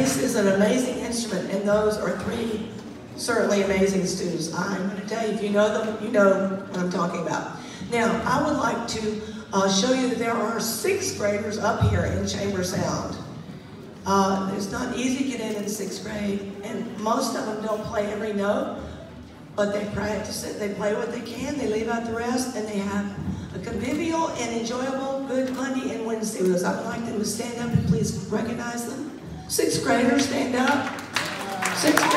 bass is an amazing instrument, and those are three certainly amazing students. I'm going to tell you, if you know them, you know what I'm talking about. Now, I would like to uh, show you that there are sixth graders up here in chamber sound. Uh, it's not easy to get in in sixth grade, and most of them don't play every note, but they practice it, they play what they can, they leave out the rest, and they have a convivial and enjoyable good Monday and Wednesday with us. I would like them to stand up and please recognize them. Sixth graders, stand up. Sixth.